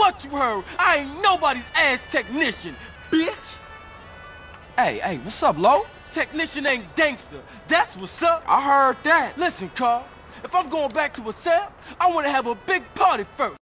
what you heard. I ain't nobody's ass technician, bitch. Hey, hey, what's up, Lo? Technician ain't gangster. That's what's up. I heard that. Listen, Carl. If I'm going back to a cell, I want to have a big party first.